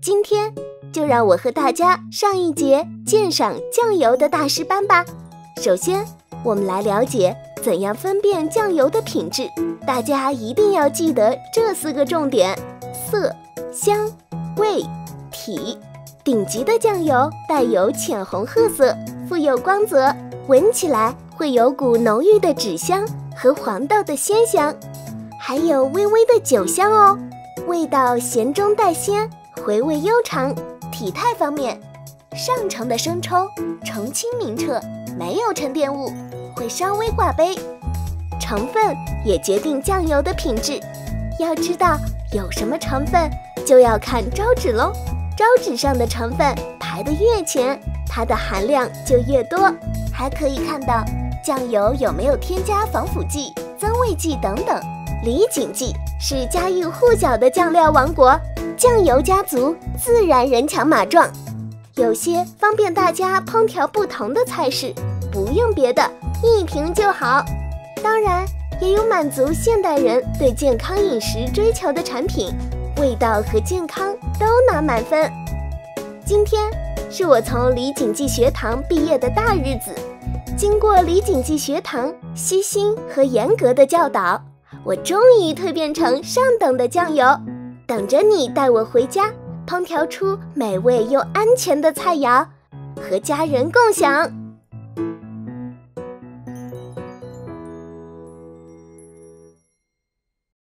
今天就让我和大家上一节鉴赏酱油的大师班吧。首先，我们来了解怎样分辨酱油的品质。大家一定要记得这四个重点：色、香、味、体。顶级的酱油带有浅红褐色，富有光泽，闻起来会有股浓郁的纸香和黄豆的鲜香，还有微微的酒香哦，味道咸中带鲜。回味悠长，体态方面，上乘的生抽澄清明澈，没有沉淀物，会稍微挂杯。成分也决定酱油的品质，要知道有什么成分，就要看招纸喽。招纸上的成分排得越前，它的含量就越多。还可以看到酱油有没有添加防腐剂、增味剂等等。李锦记是家喻户晓的酱料王国。酱油家族自然人强马壮，有些方便大家烹调不同的菜式，不用别的，一瓶就好。当然，也有满足现代人对健康饮食追求的产品，味道和健康都拿满分。今天是我从李锦记学堂毕业的大日子，经过李锦记学堂悉心和严格的教导，我终于蜕变成上等的酱油。等着你带我回家，烹调出美味又安全的菜肴，和家人共享。